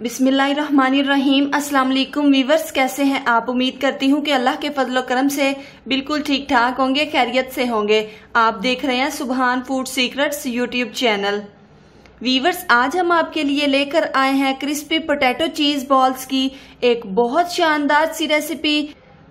बिस्मिल्लाहिर्रहमानिर्रहीम। अस्सलाम वालेकुम वीवर्स कैसे हैं आप? उम्मीद करती हूँ कि अल्लाह के फजल करम से बिल्कुल ठीक ठाक होंगे, खैरियत से होंगे। आप देख रहे हैं Subhan food secrets YouTube channel. Viewers आज हम आपके लिए लेकर आए हैं क्रिस्पी पोटैटो चीज़ बॉल्स की एक बहुत शानदार सी रेसिपी।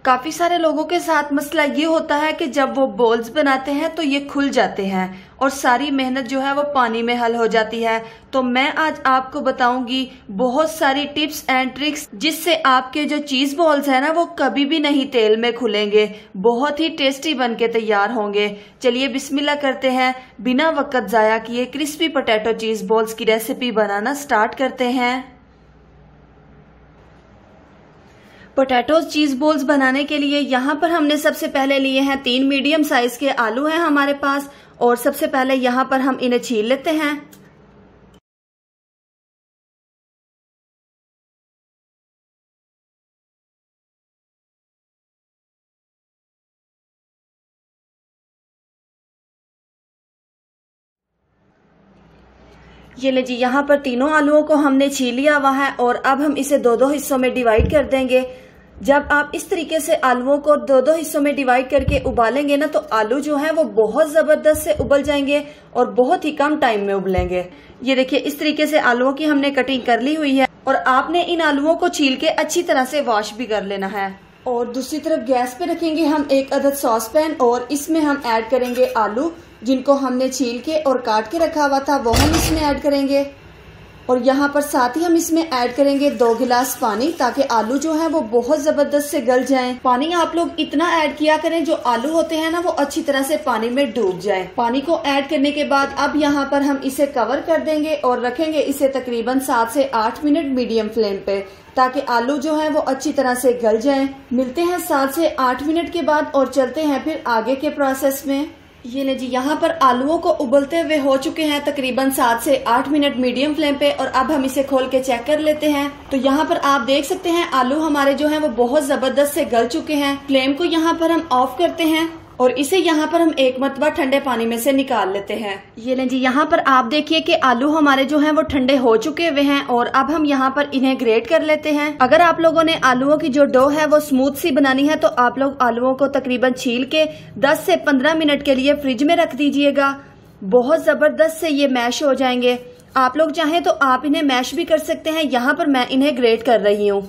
काफ़ी सारे लोगों के साथ मसला ये होता है कि जब वो बॉल्स बनाते हैं तो ये खुल जाते हैं और सारी मेहनत जो है वो पानी में हल हो जाती है। तो मैं आज आपको बताऊँगी बहुत सारी टिप्स एंड ट्रिक्स जिससे आपके जो चीज़ बॉल्स है ना, वो कभी भी नहीं तेल में खुलेंगे। बहुत ही टेस्टी बन के तैयार होंगे। चलिए बिस्मिल्लाह करते हैं। बिना वक्त जाया किए क्रिस्पी पोटैटो चीज़ बॉल्स की रेसिपी बनाना स्टार्ट करते हैं। पोटैटोज चीज़ बोल्स बनाने के लिए यहाँ पर हमने सबसे पहले लिए हैं तीन मीडियम साइज़ के आलू हैं हमारे पास और सबसे पहले यहाँ पर हम इन्हें छील लेते हैं। ये ले जी यहाँ पर तीनों आलुओं को हमने छील लिया हुआ है और अब हम इसे दो दो हिस्सों में डिवाइड कर देंगे। जब आप इस तरीके से आलुओं को दो दो हिस्सों में डिवाइड करके उबालेंगे ना तो आलू जो है वो बहुत ज़बरदस्त से उबल जाएँगे और बहुत ही कम टाइम में उबलेंगे। ये देखिए, इस तरीके से आलुओं की हमने कटिंग कर ली हुई है और आपने इन आलुओं को छील के अच्छी तरह से वॉश भी कर लेना है। और दूसरी तरफ़ गैस पे रखेंगे हम एक अदद सॉस पैन और इसमें हम ऐड करेंगे आलू, जिनको हमने छील के और काट के रखा हुआ था, वो हम इसमें ऐड करेंगे। और यहाँ पर साथ ही हम इसमें ऐड करेंगे दो गिलास पानी ताकि आलू जो है वो बहुत ज़बरदस्त से गल जाएँ। पानी आप लोग इतना ऐड किया करें, जो आलू होते हैं ना, वो अच्छी तरह से पानी में डूब जाए। पानी को ऐड करने के बाद अब यहाँ पर हम इसे कवर कर देंगे और रखेंगे इसे तकरीबन सात से आठ मिनट मीडियम फ्लेम पे, ताकि आलू जो है वो अच्छी तरह से गल जाए। मिलते हैं सात से आठ मिनट के बाद और चलते हैं फिर आगे के प्रोसेस में। ये ले जी, यहाँ पर आलूओं को उबलते हुए हो चुके हैं तकरीबन सात से आठ मिनट मीडियम फ्लेम पे और अब हम इसे खोल के चेक कर लेते हैं। तो यहाँ पर आप देख सकते हैं, आलू हमारे जो हैं वो बहुत ज़बरदस्त से गल चुके हैं। फ्लेम को यहाँ पर हम ऑफ़ करते हैं। और इसे यहाँ पर हम एक मरतबा ठंडे पानी में से निकाल लेते हैं। ये लें जी, यहाँ पर आप देखिए कि आलू हमारे जो हैं वो ठंडे हो चुके हुए हैं और अब हम यहाँ पर इन्हें ग्रेट कर लेते हैं। अगर आप लोगों ने आलूओं की जो डो है वो स्मूथ सी बनानी है तो आप लोग आलूओं को तकरीबन छील के 10 से 15 मिनट के लिए फ्रिज में रख दीजिएगा। बहुत ज़बरदस्त से ये मैश हो जाएँगे। आप लोग चाहें तो आप इन्हें मैश भी कर सकते हैं। यहाँ पर मैं इन्हें ग्रेट कर रही हूँ।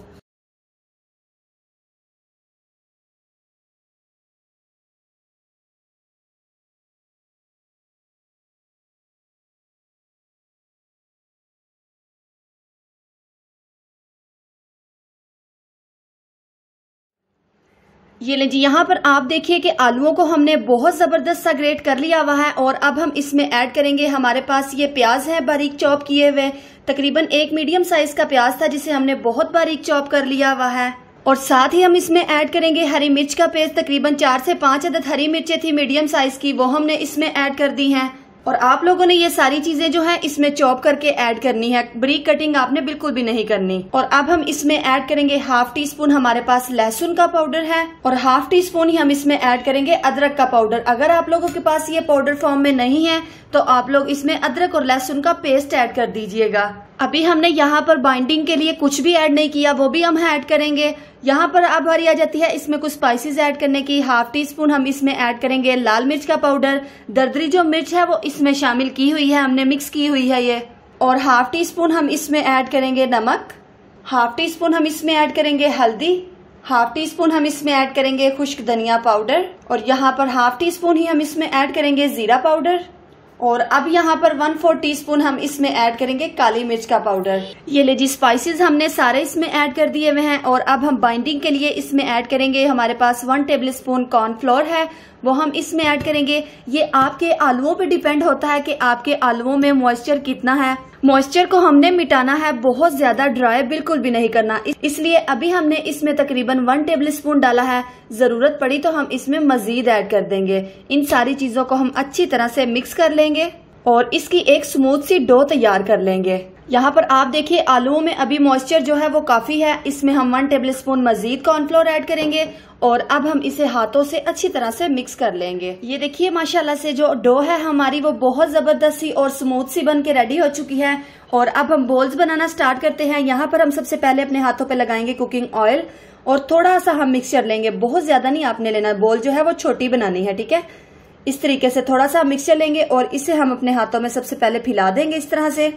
ये ले जी, यहाँ पर आप देखिए कि आलूओं को हमने बहुत ज़बरदस्त सा ग्रेट कर लिया हुआ है और अब हम इसमें ऐड करेंगे। हमारे पास ये प्याज है बारीक चॉप किए हुए। तकरीबन एक मीडियम साइज़ का प्याज था जिसे हमने बहुत बारीक चॉप कर लिया हुआ है। और साथ ही हम इसमें ऐड करेंगे हरी मिर्च का पेस्ट तकरीबन चार से पाँच अदद हरी मिर्चें थी मीडियम साइज़ की, वो हमने इसमें ऐड कर दी हैं। और आप लोगों ने ये सारी चीज़ें जो है, इसमें चॉप करके ऐड करनी है। ब्रीक कटिंग आपने बिल्कुल भी नहीं करनी। और अब हम इसमें ऐड करेंगे हाफ़ टी स्पून हमारे पास लहसुन का पाउडर है। और हाफ़ टी स्पून ही हम इसमें ऐड करेंगे अदरक का पाउडर। अगर आप लोगों के पास ये पाउडर फॉर्म में नहीं है तो आप लोग इसमें अदरक और लहसुन का पेस्ट ऐड कर दीजिएगा। अभी हमने यहाँ पर बाइंडिंग के लिए कुछ भी ऐड नहीं किया, वो भी हम ऐड करेंगे। यहाँ पर अब हरी आ जाती है, इसमें कुछ स्पाइसेस ऐड करने की हाफ़ टी स्पून हम इसमें ऐड करेंगे। लाल मिर्च का पाउडर दरदरी जो मिर्च है वो इसमें शामिल की हुई है, हमने मिक्स की हुई है ये। और हाफ़ टी स्पून हम इसमें ऐड करेंगे नमक। हाफ़ टी स्पून हम इसमें ऐड करेंगे हल्दी। हाफ़ टी स्पून हम इसमें ऐड करेंगे खुश्क धनिया पाउडर और यहाँ पर हाफ़ टी स्पून ही हम इसमें ऐड करेंगे जीरा पाउडर और अब यहाँ पर वन फोर टी हम इसमें ऐड करेंगे काली मिर्च का पाउडर ये ले जी स्पाइसेस हमने सारे इसमें ऐड कर दिए हुए हैं और अब हम बाइंडिंग के लिए इसमें ऐड करेंगे हमारे पास वन टेबल स्पून कॉर्नफ्लोर है, वो हम इसमें ऐड करेंगे। ये आपके आलुओं पे डिपेंड होता है कि आपके आलुओं में मॉइस्चर कितना है। मॉइस्चर को हमने मिटाना है, बहुत ज़्यादा ड्राई बिल्कुल भी नहीं करना। इसलिए अभी हमने इसमें तकरीबन वन टेबल स्पून डाला है। ज़रूरत पड़ी तो हम इसमें मजीद ऐड कर देंगे। इन सारी चीज़ों को हम अच्छी तरह से मिक्स कर लेंगे और इसकी एक स्मूथ सी डो तैयार कर लेंगे। यहाँ पर आप देखिए, आलूओं में अभी मॉइस्चर जो है वो काफ़ी है। इसमें हम वन टेबल स्पून मजीद कॉर्नफ्लोर ऐड करेंगे और अब हम इसे हाथों से अच्छी तरह से मिक्स कर लेंगे। ये देखिए, माशाल्लाह से जो डो है हमारी, वो बहुत ज़बरदस्त सी और स्मूथ सी बन के रेडी हो चुकी है। और अब हम बोल्स बनाना स्टार्ट करते हैं। यहाँ पर हम सबसे पहले अपने हाथों पे लगाएँगे कुकिंग ऑयल और थोड़ा सा हम मिक्सचर लेंगे। बहुत ज़्यादा नहीं आपने लेना बोल जो है वो छोटी बनानी है, ठीक है? इस तरीके से थोड़ा सा मिक्सचर लेंगे और इसे हम अपने हाथों में सबसे पहले फिला देंगे इस तरह से।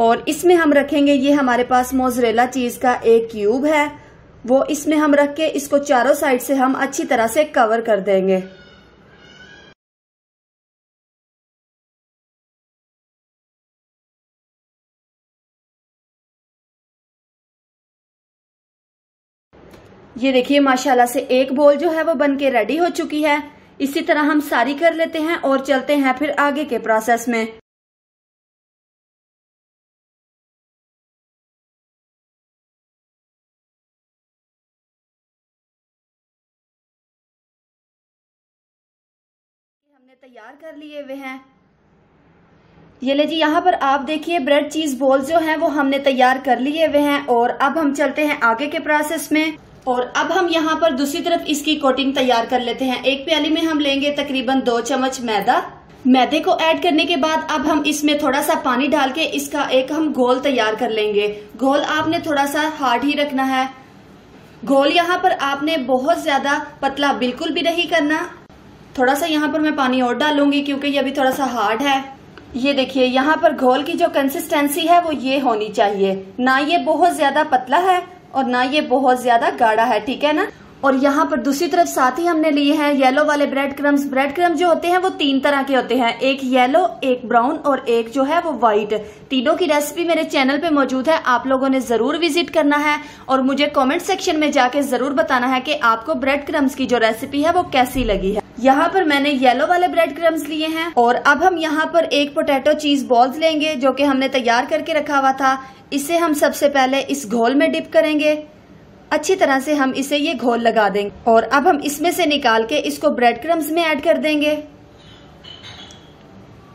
और इसमें हम रखेंगे, ये हमारे पास मोजरेला चीज़ का एक क्यूब है। वो इसमें हम रख के इसको चारों साइड से हम अच्छी तरह से कवर कर देंगे। ये देखिए, माशाल्लाह से एक बोल जो है वो बन के रेडी हो चुकी है। इसी तरह हम सारी कर लेते हैं और चलते हैं फिर आगे के प्रोसेस में। तैयार कर लिए हुए हैं। ये ले जी, यहाँ पर आप देखिए ब्रेड चीज़ बॉल जो हैं, वो हमने तैयार कर लिए हुए हैं और अब हम चलते हैं आगे के प्रोसेस में। और अब हम यहाँ पर दूसरी तरफ़ इसकी कोटिंग तैयार कर लेते हैं। एक प्याली में हम लेंगे तकरीबन दो चम्मच मैदा। मैदे को ऐड करने के बाद अब हम इसमें थोड़ा सा पानी डाल के इसका एक हम घोल तैयार कर लेंगे। घोल आपने थोड़ा सा हार्ड ही रखना है। घोल यहाँ पर आपने बहुत ज़्यादा पतला बिल्कुल भी नहीं करना। थोड़ा सा यहाँ पर मैं पानी और डालूँगी क्योंकि ये अभी थोड़ा सा हार्ड है। ये देखिए, यहाँ पर घोल की जो कंसिस्टेंसी है वो ये होनी चाहिए। ना ये बहुत ज़्यादा पतला है और ना ये बहुत ज़्यादा गाढ़ा है, ठीक है ना? और यहाँ पर दूसरी तरफ़ साथ ही हमने लिए हैं येलो वाले ब्रेड क्रम्स ब्रेड क्रम्स जो होते हैं वो तीन तरह के होते हैं। एक येलो एक ब्राउन और एक जो है वो व्हाइट तीनों की रेसिपी मेरे चैनल पे मौजूद है। आप लोगों ने ज़रूर विज़िट करना है और मुझे कमेंट सेक्शन में जाके ज़रूर बताना है कि आपको ब्रेड क्रम्स की जो रेसिपी है वो कैसी लगी है। यहाँ पर मैंने येलो वाले ब्रेड क्रम्स लिए हैं और अब हम यहाँ पर एक पोटैटो चीज़ बॉल्स लेंगे, जो कि हमने तैयार करके रखा हुआ था। इसे हम सबसे पहले इस घोल में डिप करेंगे। अच्छी तरह से हम इसे ये घोल लगा देंगे और अब हम इसमें से निकाल के इसको ब्रेड क्रम्स में ऐड कर देंगे।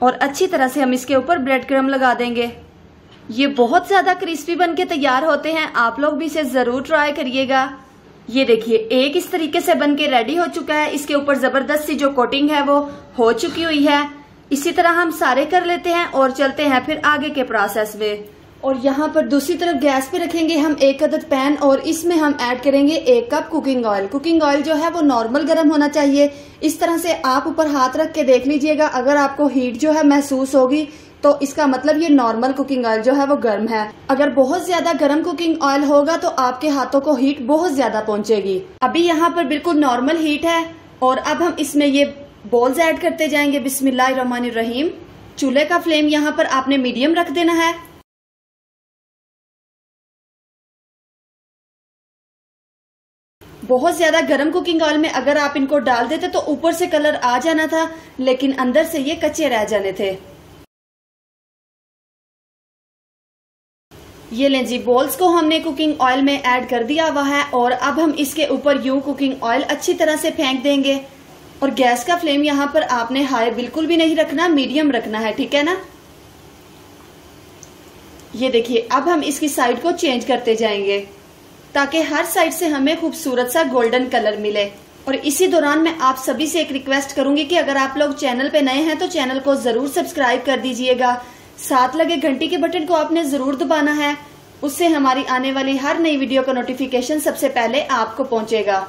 और अच्छी तरह से हम इसके ऊपर ब्रेड क्रम लगा देंगे। ये बहुत ज़्यादा क्रिस्पी बन के तैयार होते हैं। आप लोग भी इसे ज़रूर ट्राई करिएगा। ये देखिए, एक इस तरीके से बन के रेडी हो चुका है। इसके ऊपर ज़बरदस्त सी जो कोटिंग है वो हो चुकी हुई है। इसी तरह हम सारे कर लेते हैं और चलते हैं फिर आगे के प्रोसेस में। और यहाँ पर दूसरी तरफ़ गैस पे रखेंगे हम एक अदद पैन और इसमें हम ऐड करेंगे एक cup cooking oil cooking oil जो है वो नॉर्मल गर्म होना चाहिए। इस तरह से आप ऊपर हाथ रख के देख लीजिएगा। अगर आपको हीट जो है महसूस होगी तो इसका मतलब ये नॉर्मल कुकिंग ऑयल जो है वो गर्म है। अगर बहुत ज़्यादा गर्म कुकिंग ऑयल होगा तो आपके हाथों को हीट बहुत ज़्यादा पहुंचेगी। अभी यहाँ पर बिल्कुल नॉर्मल हीट है और अब हम इसमें ये बॉल्स ऐड करते जाएँगे। बिस्मिल्लाहिर्रहमानिर्रहीम। चूल्हे का फ्लेम यहाँ पर आपने मीडियम रख देना है। बहुत ज़्यादा गर्म कुकिंग ऑयल में अगर आप इनको डाल देते तो ऊपर से कलर आ जाना था, लेकिन अंदर से ये कच्चे रह जाने थे। ये लें जी बॉल्स को हमने कुकिंग ऑयल में ऐड कर दिया हुआ है और अब हम इसके ऊपर यूँ कुकिंग ऑयल अच्छी तरह से फेंक देंगे। और गैस का फ्लेम यहाँ पर आपने हाई बिल्कुल भी नहीं रखना, मीडियम रखना है, ठीक है ना? ये देखिए, अब हम इसकी साइड को चेंज करते जाएँगे, ताकि हर साइड से हमें खूबसूरत सा गोल्डन कलर मिले। और इसी दौरान मैं आप सभी से एक रिक्वेस्ट करूँगी कि अगर आप लोग चैनल पे नए हैं तो चैनल को ज़रूर सब्सक्राइब कर दीजिएगा। साथ लगे घंटी के बटन को आपने ज़रूर दबाना है। उससे हमारी आने वाली हर नई वीडियो का नोटिफिकेशन सबसे पहले आपको पहुंचेगा।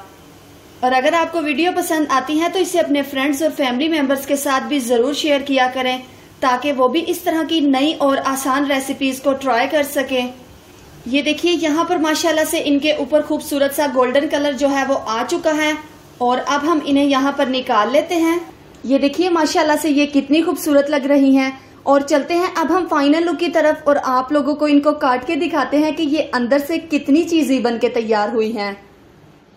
और अगर आपको वीडियो पसंद आती है तो इसे अपने फ्रेंड्स और फैमिली मेंबर्स के साथ भी ज़रूर शेयर किया करें, ताकि वो भी इस तरह की नई और आसान रेसिपीज़ को ट्राई कर सके। ये देखिए, यहाँ पर माशाल्लाह से इनके ऊपर खूबसूरत सा गोल्डन कलर जो है वो आ चुका है, और अब हम इन्हें यहाँ पर निकाल लेते हैं। ये देखिए, माशाल्लाह से ये कितनी खूबसूरत लग रही हैं। और चलते हैं, अब हम फाइनल लुक की तरफ़ और आप लोगों को इनको काट के दिखाते हैं कि ये अंदर से कितनी चीज़ें बन के तैयार हुई हैं।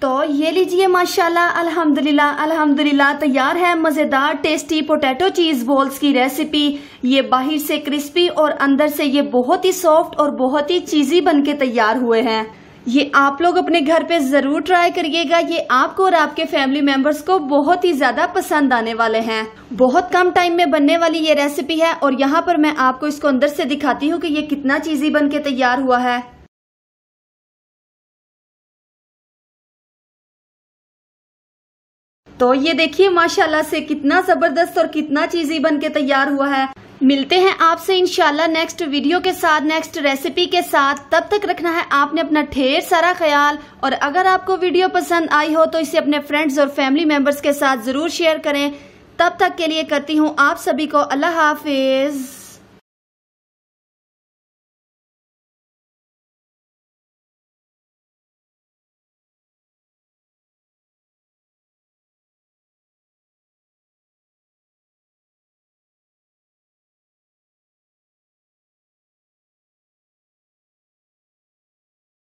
तो ये लीजिए, माशाल्लाह, अल्हम्दुलिल्लाह अल्हम्दुलिल्लाह, तैयार है मज़ेदार टेस्टी पोटैटो चीज़ बॉल्स की रेसिपी ये बाहर से क्रिस्पी और अंदर से ये बहुत ही सॉफ्ट और बहुत ही चीज़ी बन के तैयार हुए हैं। ये आप लोग अपने घर पे ज़रूर ट्राई करिएगा। ये आपको और आपके फैमिली मेंबर्स को बहुत ही ज़्यादा पसंद आने वाले हैं। बहुत कम टाइम में बनने वाली ये रेसिपी है और यहाँ पर मैं आपको इसको अंदर से दिखाती हूँ कि ये कितना चीजी बन के तैयार हुआ है। तो ये देखिए, माशाल्लाह से कितना ज़बरदस्त और कितना चीजी बन के तैयार हुआ है। मिलते हैं आपसे, इंशाल्लाह नेक्स्ट वीडियो के साथ नेक्स्ट रेसिपी के साथ। तब तक रखना है आपने अपना ढेर सारा ख्याल। और अगर आपको वीडियो पसंद आई हो तो इसे अपने फ्रेंड्स और फैमिली मेंबर्स के साथ ज़रूर शेयर करें। तब तक के लिए करती हूँ आप सभी को अल्लाह हाफिज।